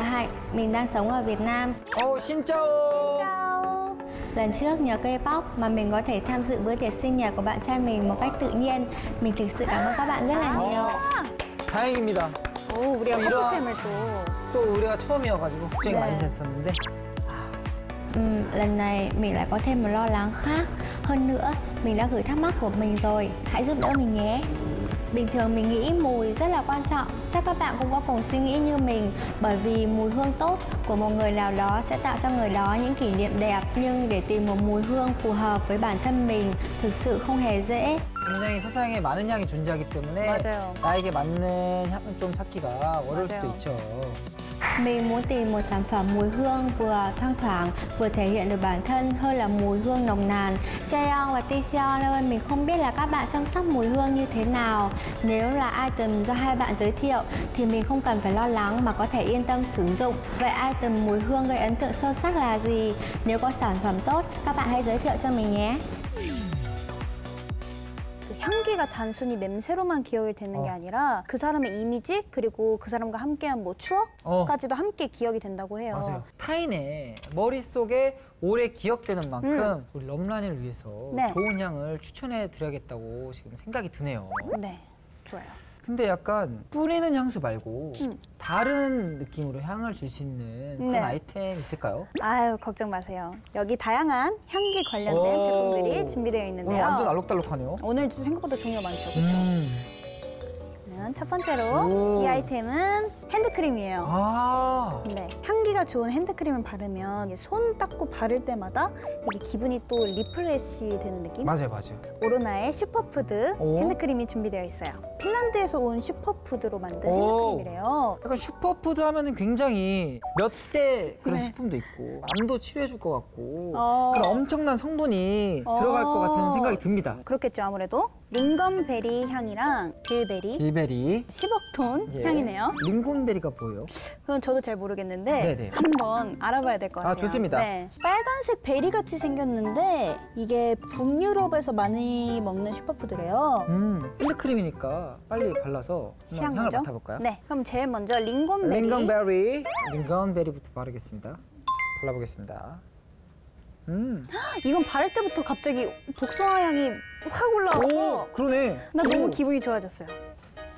mình là Hạnh, mình đang sống ở Việt Nam. 어, 신짜오. Ciao. Lần trước nhờ K-pop mà mình có thể tham dự bữa tiệc sinh nhật của bạn trai mình một cách tự nhiên. Mình thực sự cảm ơn các bạn rất là nhiều. 다행입니다. 오, 우리가 이런- 커플템을 또. 또 우리가 처음이어가지고 걱정이 네. 많이 됐었는데 Ừm, lần này mình lại có thêm một lo lắng khác. Hơn nữa, mình đã gửi thắc mắc của mình rồi. Hãy giúp đỡ mình nhé. Bình thường mình nghĩ mùi rất là quan trọng. Chắc các bạn cũng có cùng suy nghĩ như mình, bởi vì mùi hương tốt của một người nào đó sẽ tạo cho người đó những kỷ niệm đẹp. Nhưng để tìm một mùi hương phù hợp với bản thân mình thực sự không hề dễ. 굉장히 세상에 많은 향이 존재하기 때문에 맞아요. 나에게 맞는 향은 좀 찾기가 어려울 수도 맞아요. 있죠. Mình muốn tìm một sản phẩm mùi hương vừa thoang thoảng, vừa thể hiện được bản thân hơn là mùi hương nồng nàn. Chaeyoung và Taeyeon ơi, mình không biết là các bạn chăm sóc mùi hương như thế nào. Nếu là item do hai bạn giới thiệu thì mình không cần phải lo lắng mà có thể yên tâm sử dụng. Vậy item mùi hương gây ấn tượng sâu sắc là gì? Nếu có sản phẩm tốt, các bạn hãy giới thiệu cho mình nhé. 그 향기가 단순히 냄새로만 기억이 되는 게 어. 아니라 그 사람의 이미지 그리고 그 사람과 함께한 뭐 추억까지도 어. 함께 기억이 된다고 해요. 맞아요. 타인의 머릿속에 오래 기억되는 만큼 우리 럼란이를 위해서 음. 네. 좋은 향을 추천해 드려야겠다고 지금 생각이 드네요. 네, 좋아요. 근데 약간 뿌리는 향수 말고 음. 다른 느낌으로 향을 줄 수 있는 그런 네. 아이템 있을까요? 아유 걱정 마세요. 여기 다양한 향기 관련된 오. 제품들이 준비되어 있는데요. 완전 알록달록하네요. 오늘 생각보다 종류가 많죠. 그렇죠? 음. 그러면 첫 번째로 오. 이 아이템은 핸드크림이에요. 아. 네, 향기가 좋은 핸드크림을 바르면 손 닦고 바를 때마다 이게 기분이 또 refresh 되는 느낌? 맞아요, 맞아요. 오로나의 superfood 오. 핸드크림이 준비되어 있어요. 핀란드에서 온 superfood로 만든 오. 핸드크림이래요. 약간 superfood 하면 은 굉장히 몇 대 그런 네. 식품도 있고 암도 치료해줄 것 같고 어. 그런 엄청난 성분이 어. 들어갈 것 같은 생각이 듭니다. 그렇겠죠 아무래도 lingonberry 향이랑 bilberry bilberry sea buck thorn 예. 향이네요. lingonberry가 뭐예요? 그건 저도 잘 모르겠는데 네네. 한번 알아봐야 될것 아, 같아요. 좋습니다. 네. 빨간색 berry 같이 생겼는데 이게 북유럽에서 많이 먹는 superfood래요. 음, 핸드크림이니까 빨리 발라서 한번 향을? 맡아볼까요? 네. 그럼 제일 먼저 링곤베리. 링건베리, 링건베리부터 바르겠습니다. 자, 발라보겠습니다. 음, 이건 바를 때부터 갑자기 복숭아 향이 확 올라와서 오, 그러네. 나 너무 오. 기분이 좋아졌어요.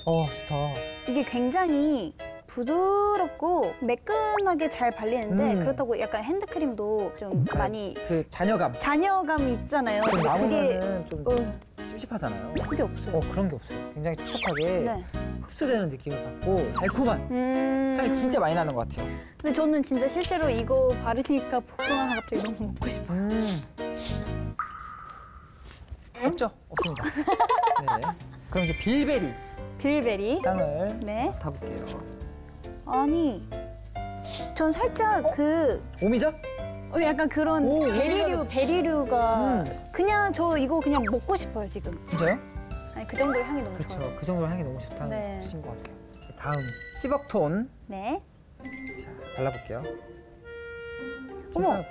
어, 좋다. 이게 굉장히 부드럽고 매끈하게 잘 발리는데 음. 그렇다고 약간 핸드크림도 좀 많이 그 잔여감. 잔여감이 있잖아요. 근데 그게 좀 어, 찝찝하잖아요. 그게 없어요. 어, 그런 게 없어요. 굉장히 촉촉하게 네. 흡수되는 느낌을 받고 달콤한 음. 향이 진짜 많이 나는 것 같아요. 근데 저는 진짜 실제로 이거 바르니까 복숭아가 갑자기 너무 먹고 싶어요. 음. 없죠? 없습니다. 네. 그럼 이제 빌베리 빌베리. 향을 네. 맡아볼게요. 아니, 전 살짝 그 오미자? 어, 약간 그런 오, 베리류. 베리류가 음. 그냥 저 이거 그냥 먹고 싶어요 지금. 진짜요? 그 정도로 향이 너무 그렇죠. 좋아요. 그 정도로 향이 너무 좋다는 네. 뜻인 것 같아요. 다음 10억 톤. 네. 자, 발라볼게요. 어머.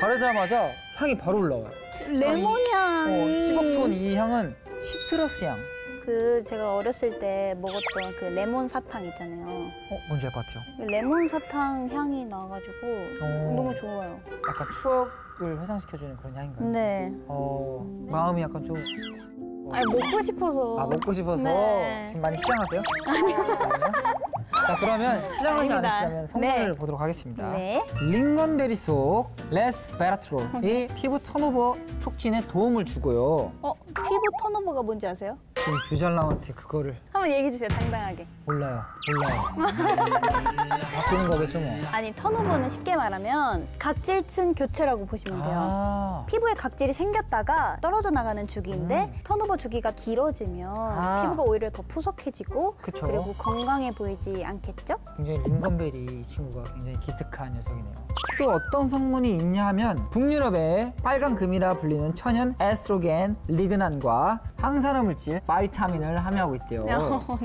바르자마자 향이 바로 올라와요. 레몬 어, 향이 10억 톤이 향은 시트러스 향. 그 제가 어렸을 때 먹었던 그 레몬 사탕 있잖아요. 어, 뭔지 알 것 같아요. 레몬 사탕 향이 나가지고 어. 너무 좋아요. 약간 추억을 회상시켜주는 그런 향인가요? 네. 어, 마음이 약간 좀 아니 먹고 싶어서. 아, 먹고 싶어서 네. 지금 많이 시장하세요? 아니요. 자, 그러면 시장하지. 않으시다면 성분을 네. 보도록 하겠습니다. 네. lingonberry 속 resveratrol이 피부 turnover 촉진에 도움을 주고요. 어 피부 turnover가 뭔지 아세요? 지금 규잘남한테 그거를 한번 얘기해 주세요 당당하게. 몰라요. 몰라요. 바꾸는 거겠죠 뭐. 아니 턴오버는 쉽게 말하면 각질층 교체라고 보시면 돼요. 아, 피부에 각질이 생겼다가 떨어져 나가는 주기인데 음. 턴오버 주기가 길어지면 아. 피부가 오히려 더 푸석해지고 그쵸. 리고 건강해 보이지 않겠죠? 굉장히 링건베리 이 친구가 굉장히 기특한 녀석이네요. 또 어떤 성분이 있냐 하면 북유럽의 빨간 금이라 불리는 천연 에스트로겐, 리그난과 항산화 물질, 바이타민을 함유하고 있대요.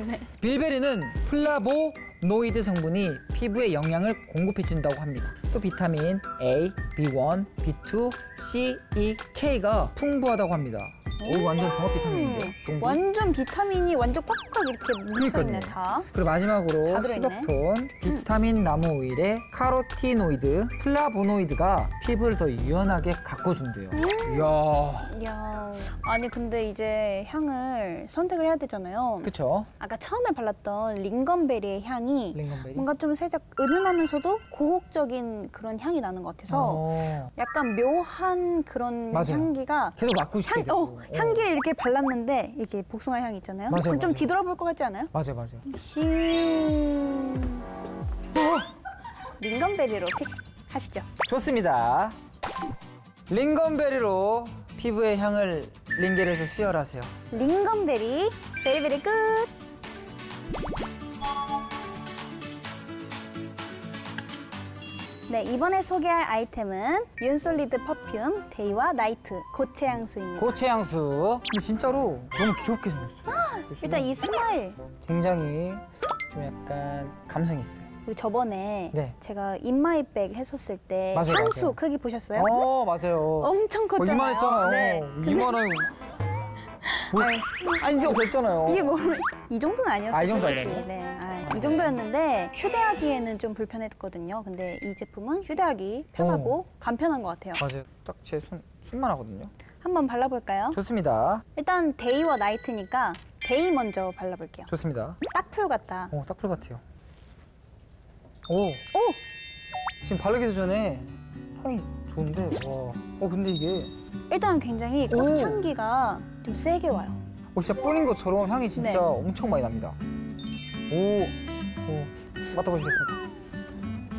네. bilberry는 플라보노이드 성분이 피부에 영양을 공급해준다고 합니다. 또 비타민 A, B1, B2, C, E, K가 풍부하다고 합니다. 오 완전 종합 비타민인데요. 음. 완전 비타민이 완전 꽉꽉 이렇게 뭉쳐있네 그러니까요. 다. 그리고 마지막으로 다 들어있네. sea buckthorn 비타민 나무 오일의 카로티노이드, 플라보노이드가 피부를 더 유연하게 가꿔준대요. 음. 이야, 이야, 아니 근데 이제 향을 선택을 해야 되잖아요. 그쵸? 아까 처음에 발랐던 링건베리의 향이 링건베리. 뭔가 좀 살짝 은은하면서도 고혹적인 그런 향이 나는 것 같아서 어, 약간 묘한 그런 맞아요. 향기가 계속 맡고 싶게 향. 어, 향기를 이렇게 발랐는데 이게 복숭아 향 있잖아요. 맞아요, 그럼 좀 맞아요. 뒤돌아볼 것 같지 않아요? 맞아요, 맞아요. 슈 링건베리로 pick하시죠. 좋습니다. lingonberry로 피부의 향을 링겔에서 수혈하세요. lingonberry berry berry 끝. 네 이번에 소개할 아이템은 윤 solid perfume day와 night 고체 향수입니다. 고체 향수. 근데 진짜로 너무 귀엽게 생겼어요. 일단 이 smile 굉장히 좀 약간 감성 있어요. 그리고 저번에 네. 제가 인마이백 했었을 때 맞아요, 향수 맞아요. 크기 보셨어요? 어, 맞아요. 엄청 어, 컸잖아요. 이만했잖아요. 네. 이만은 뭐, 아니, 아니 저, 됐잖아요. 이게 뭐 이 정도는 아니었어요. 아, 이 정도. 아니에요? 네, 아, 이 정도였는데 휴대하기에는 좀 불편했거든요. 근데 이 제품은 휴대하기 편하고 간편한 것 같아요. 맞아요. 딱 제 손 손만 하거든요. 한번 발라볼까요? 좋습니다. 일단 day와 night니까 day 먼저 발라볼게요. 좋습니다. 딱풀 같다. 오, 딱풀 같아요. 오, 오! 지금 바르기도 전에 향이 좋은데, 와. 어, 근데 이게, 일단 굉장히 꽃 오. 향기가 좀 세게 와요. 어, 진짜 뿌린 것처럼 향이 진짜 네. 엄청 많이 납니다. 오, 오, 맡아보시겠습니까?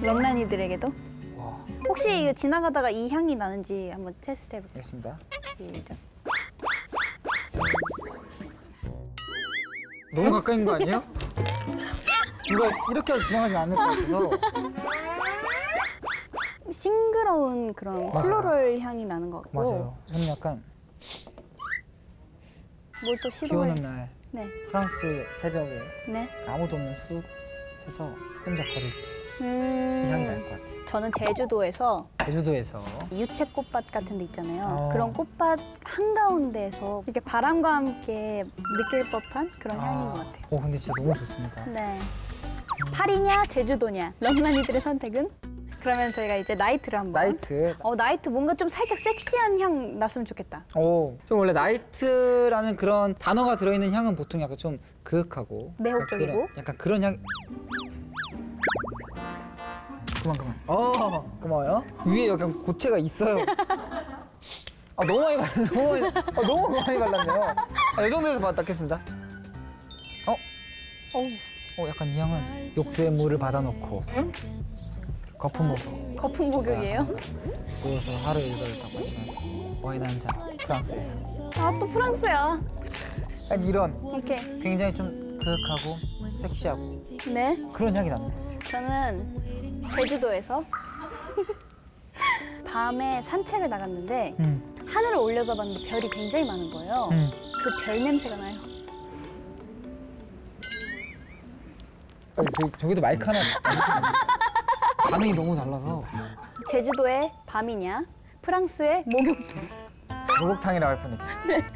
럼란이들에게도. 와, 혹시 이거 지나가다가 이 향이 나는지 한번 테스트 해볼게요. 알겠습니다. 시작. 너무 가까이인 거 아니에요? 누가 이렇게 해서 지나가지 않을 것 같아서. 싱그러운 그런 맞아요. 플로럴 향이 나는 것 같고 맞아요. 저는 약간 뭘 또비 오는 시도를 날 네. 프랑스 새벽에 네. 아무도 없는 숲 에서 혼자 걸을 때이 음, 향이 날 것 같아요. 저는 제주도에서 제주도에서 유채 꽃밭 같은 데 있잖아요. 어. 그런 꽃밭 한가운데에서 이렇게 바람과 함께 느낄 법한 그런 향인 것 같아요. 오 근데 진짜 너무 좋습니다. 네. 파리냐 제주도냐 런만이들의 선택은? 그러면 저희가 이제 night를 한번. night. 어 night 뭔가 좀 살짝 섹시한 향 났으면 좋겠다. 오, 좀 원래 night라는 그런 단어가 들어있는 향은 보통 약간 좀 그윽하고 매혹적이고. 약간 그런, 약간 그런 향. 그만 그만. 어 고마워요. 위에 약간 고체가 있어요. 아 너무 많이 발랐네. 너무 많이, 아, 너무 많이 발랐네요. 아, 이 정도에서 받- 닦겠습니다. 어, 어우, 어 약간 이 향은 욕조에 물을 받아놓고 거품 먹고 거품 목욕이에요? 누워서 하루 일과를 다 마시면서 와인 한 잔 프랑스에서 아 또 프랑스야. 약간 이런 오케이. 굉장히 좀 그윽하고 섹시하고 네. 그런 향이 나는 것 같아요. 저는 제주도에서 밤에 산책을 나갔는데 음, 하늘을 올려다봤는데 별이 굉장히 많은 거예요. 음. 그 별 냄새가 나요. 아니, 저, 저기도 마이크 하나 반응이 너무 달라서 제주도의 밤이냐, 프랑스의 목욕, 목욕탕이라고 할 뻔했죠.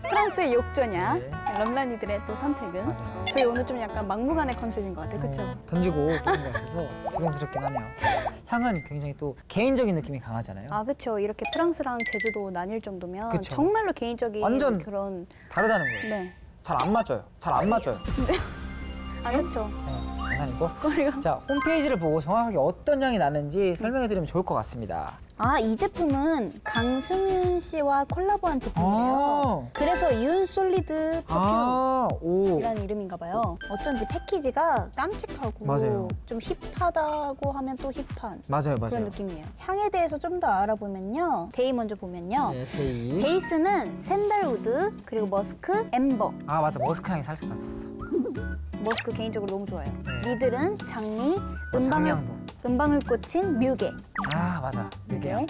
프랑스의 욕조냐, 네. 럼란이들의 또 선택은? 맞아요. 저희 오늘 좀 약간 막무가내 컨셉인 것 같아요, 그렇죠? 어, 던지고 그런 것 같아서 죄송스럽긴 하네요. 향은 굉장히 또 개인적인 느낌이 강하잖아요. 아 그렇죠. 이렇게 프랑스랑 제주도 나뉠 정도면 그쵸. 정말로 개인적인 완전- 그런 다르다는 거예요. 네, 잘 안 맞아요. 잘 안 맞아요. 아 그렇죠. 네, 장난이고. 그리고 자, 홈페이지를 보고 정확하게 어떤 향이 나는지 설명해드리면 좋을 것 같습니다. 아 이 제품은 강승윤 씨와 콜라보한 제품이에요. 아, 그래서 윤 solid perfume. 아. 이라는 이름인가 봐요. 어쩐지 패키지가 깜찍하고 맞아요. 좀 hip하다고 하면 또 hip한 맞아요, 그런 맞아요. 느낌이에요. 향에 대해서 좀 더 알아보면요. day 먼저 보면요. 네. 베이스는 sandalwood 그리고 musk, amber. 아, 맞아. 머스크 향이 살짝 났었어. 머스크 개인적으로 너무 좋아요. 네. middle은 장미, 은방울, 장미향도. 은방울꽃인 muguet. 아, 맞아. muguet.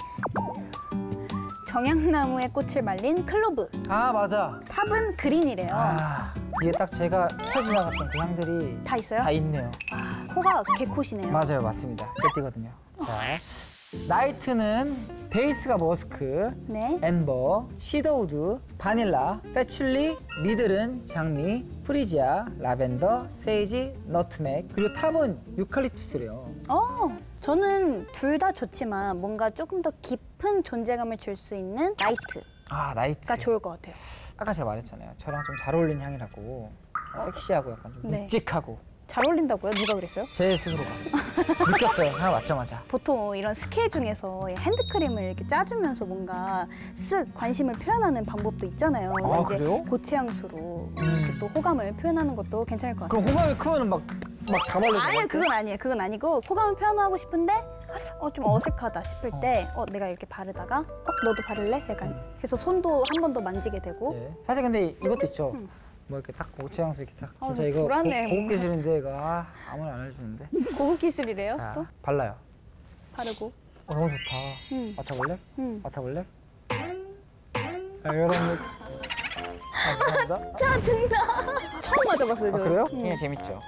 정향나무에 꽃을 말린 clove. 아, 맞아. top은 green이래요. 아, 이게 딱 제가 스쳐 지나갔던 그 향들이 다 있어요? 다 있네요. 아, 코가 개코시네요. 맞아요, 맞습니다. 개띠거든요. 자, night는 베이스가 머스크, 네. amber, cedarwood, 바닐라, patchouli, middle은 장미, 프리지아, 라벤더, 세이지, nutmeg 그리고 top은 유칼립투스래요. 어, 저는 둘 다 좋지만 뭔가 조금 더 깊은 존재감을 줄 수 있는 night가 아 night. 좋을 것 같아요. 아까 제가 말했잖아요. 저랑 좀 잘 어울리는 향이라고. 섹시하고 약간 좀 네. 묵직하고. 잘 어울린다고요? 누가 그랬어요? 제 스스로가 느꼈어요. 향을 맡자마자. 보통 이런 스킬 중에서 이 핸드크림을 이렇게 짜주면서 뭔가 쓱 관심을 표현하는 방법도 있잖아요. 아, 이제 그래요? 고체 향수로 이렇게 또 호감을 표현하는 것도 괜찮을 것 같아요. 그럼 호감이 크면은 막막다 발라도 아니요, 그건 아니에요. 그건 아니고 호감을 표현하고 싶은데 어, 좀 어색하다 싶을 때 어, 내가 이렇게 바르다가 어, 너도 바를래? 약간 그래서 손도 한 번 더 만지게 되고 예. 사실 근데 이것도 있죠. 뭐 이렇게 딱 고추향수 이렇게 딱 아, 진짜 좀 이거 고, 불안해, 고급 뭔가. 기술인데 이거 아, 아무나 안 해주는데. 고급 기술이래요. 자 또 발라요. 바르고. 어 너무 좋다. 음. 맡아볼래? 음. 맡아볼래? 아, 이런. 아. 짜증나. 처음 맞아봤어요. 아, 저. 그래요? 음. 예, 재밌죠.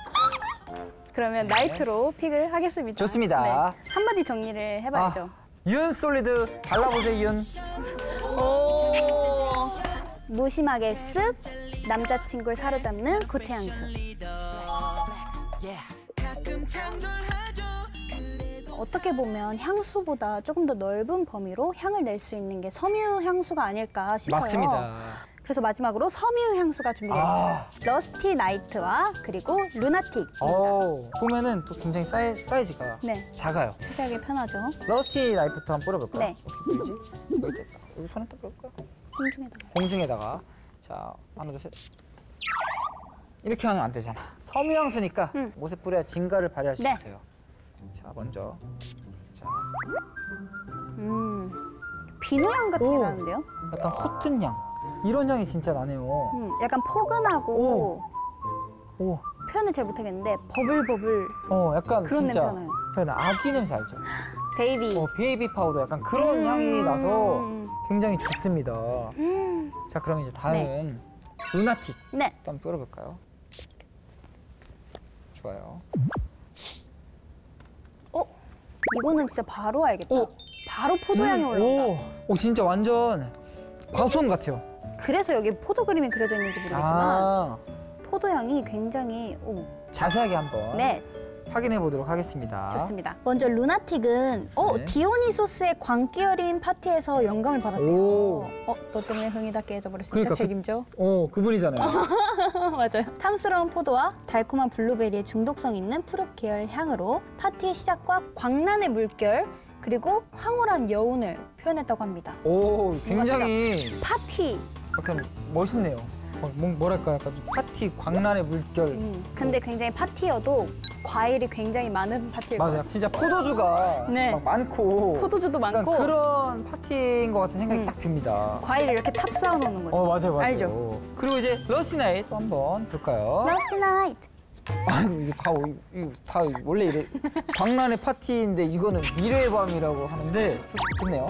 그러면 나이트로 픽을 하겠습니다. 좋습니다. 네. 한마디 정리를 해봐야죠. 윤 솔리드 발라보세요, 윤. 오. 무심하게 쓱 남자친구를 사로잡는 고체 향수. 어떻게 보면 향수보다 조금 더 넓은 범위로 향을 낼 수 있는 게 섬유 향수가 아닐까 싶어요. 맞습니다. 그래서 마지막으로 섬유 향수가 준비되어 있어요. 아. Lusty Night와 그리고 Lunatic. 오, 보면은 또 굉장히 사이, 사이즈가 네, 작아요. 소지하기 편하죠. Lusty Night부터 한번 뿌려볼까요? 네. 어떻게 뿌리지? 여기 손에 딱 뿌려볼까요? 공중에다가. 공중에다가 자 하나 둘 셋. 이렇게 하면 안 되잖아. 섬유향수니까 음. 옷에 뿌려야 진가를 발휘할 수 네. 있어요. 자 먼저 자 음, 비누향 같은 게 오. 나는데요? 약간 코튼 향 이런 향이 진짜 나네요. 음, 약간 포근하고 오, 표현을 잘 못하겠는데 bubble bubble 어 약간 그런 진짜 냄새나요. 약간 아기 냄새 알죠? baby. 어 baby powder 약간 그런 음. 향이 나서 굉장히 좋습니다. 음. 자 그럼 이제 다음 Lunatic 네. 또 한번 뿌려볼까요? 좋아요. 어? 이거는 진짜 바로 알겠다. 오. 바로 포도향이 올라온다. 오, 오 진짜 완전 과수원 같아요. 그래서 여기 포도 그림이 그려져 있는지 모르겠지만 아, 포도향이 굉장히 오, 자세하게 한번 네 확인해 보도록 하겠습니다. 좋습니다. 먼저 Lunatic은 어 네. 디오니소스의 광기 어린 파티에서 영감을 받았대요. 오. 어, 너 때문에 흥이 다 깨져 버렸으니까 그러니까 그- 책임져. 오, 그분이잖아요. 맞아요. 탐스러운 포도와 달콤한 블루베리의 중독성 있는 fruity 계열 향으로 파티의 시작과 광란의 물결 그리고 황홀한 여운을 표현했다고 합니다. 오, 굉장히 파티. 약간 멋있네요. 어, 뭐, 뭐랄까 약간 좀 파티 광란의 물결. 음, 근데 굉장히 파티여도 과일이 굉장히 많은 파티일 맞아요. 거예요. 진짜 포도주가 네. 막 많고 포도주도 많고 그런 파티인 것 같은 생각이 음. 딱 듭니다. 과일을 이렇게 탑 쌓아 놓는 거죠. 어 맞아요 맞아요. 알죠? 그리고 이제 Lusty Night 또 한번 볼까요? Lusty Night. 아이고 이거 다 오- 이거 다 원래 이래 광란의 파티인데 이거는 밀회의 밤이라고 하는데 좋, 좋네요.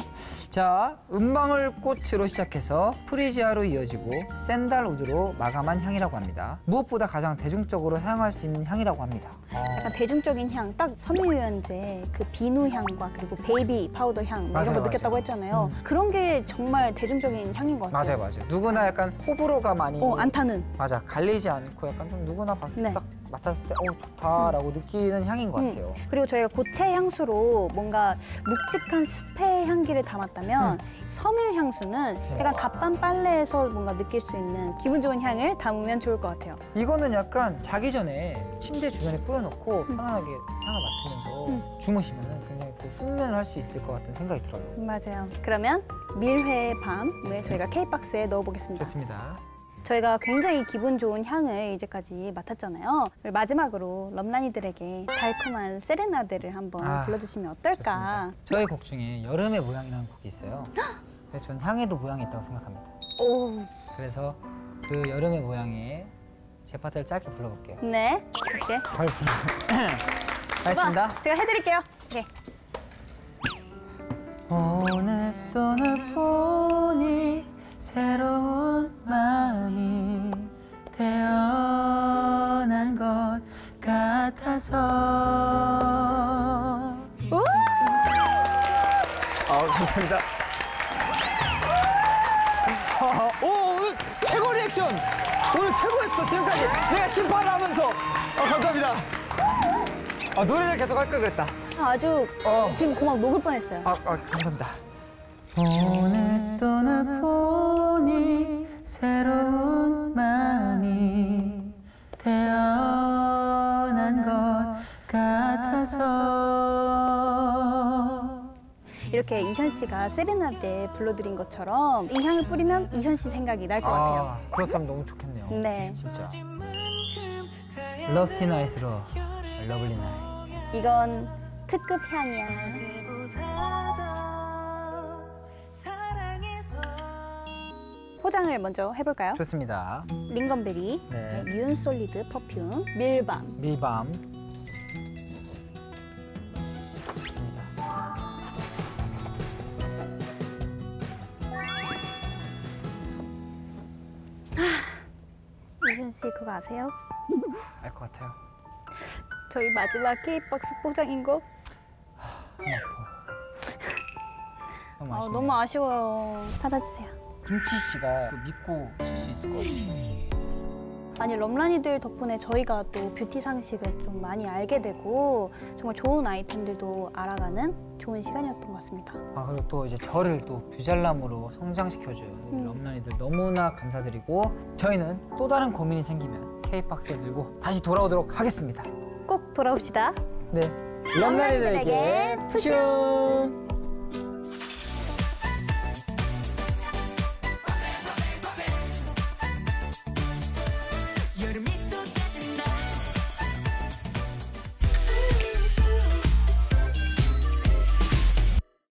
자 은방울 꽃으로 시작해서 프리지아로 이어지고 sandalwood로 마감한 향이라고 합니다. 무엇보다 가장 대중적으로 사용할 수 있는 향이라고 합니다. 어, 약간 대중적인 향, 딱 섬유유연제 그 비누 향과 그리고 baby powder 향 뭐 맞아요, 이런 거 느꼈다고. 했잖아요. 음. 그런 게 정말 대중적인 향인 것 같아요. 맞아요 맞아요. 누구나 약간 호불호가 많이 어, 안 타는. 맞아 갈리지 않고 약간 좀 누구나 봤을 때 네. 딱 맡았을 때 어 좋다라고 느끼는 향인 것 음. 같아요. 그리고 저희가 고체 향수로 뭔가 묵직한 숲의 향기를 담았다면 섬유 향수는 약간 갑반 빨래에서 뭔가 느낄 수 있는 기분 좋은 향을 담으면 좋을 것 같아요. 이거는 약간 자기 전에 침대 주변에 뿌려놓고 편안하게 향을 맡으면서 음. 주무시면 굉장히 또 숙면을 할 수 있을 것 같은 생각이 들어요. 맞아요. 그러면 밀회의 밤을 저희가 K박스에 넣어보겠습니다. 좋습니다. 저희가 굉장히 기분 좋은 향을 이제까지 맡았잖아요. 마지막으로 럼라니들에게 달콤한 세레나데를 한번 아, 불러주시면 어떨까? 좋습니다. 저희 곡 중에 여름의 모양이라는 곡이 있어요. 그래서 전 향에도 모양이 있다고 생각합니다. 오, 그래서 그 여름의 모양에 제 파트를 짧게 불러볼게요. 네, 이렇게. 잘 불러. 알겠습니다. 제가 해드릴게요. 네. 오늘 또널 보니 새로 우! 아, 감사합니다. 감사합니다. 오 오늘 최고 리액션. 오늘 최고였어 지금까지. 내가 심판을 하면서. 아 감사합니다. 아 노래를 계속 할걸 그랬다. 아주 어. 지금 고막 녹을 뻔했어요. 아, 아 감사합니다. 오늘 또 널 보니 새로운 마음이 같아서 이렇게 이현 씨가 세레나데 불러드린 것처럼 이 향을 뿌리면 이현 씨 생각이 날 것 같아요. 아, 그렇다면 너무 좋겠네요. 네. 진짜. Lusty Night로 lovely night. 이건 특급 향이야. 포장을 먼저 해볼까요? 좋습니다. 링건베리, 네. 네, 윤 솔리드 퍼퓸, 밀밤. 밀밤. 씨 그거 아세요? 알 것 같아요. 저희 마지막 K-box 포장인 거 너무 아, 아쉽네요. 너무 아쉬워요. 닫아주세요. 김치 씨가 또 믿고 쓸 수 있을 것 같아요. 아니 럼란이들 덕분에 저희가 또 뷰티 상식을 좀 많이 알게 되고 정말 좋은 아이템들도 알아가는 좋은 시간이었던 것 같습니다. 아 그리고 또 이제 저를 또 뷰잘남으로 성장시켜준 음. 럼런이들 너무나 감사드리고 저희는 또 다른 고민이 생기면 K-box를 들고 다시 돌아오도록 하겠습니다. 꼭 돌아옵시다. 네, 럼런이들에게 푸슝!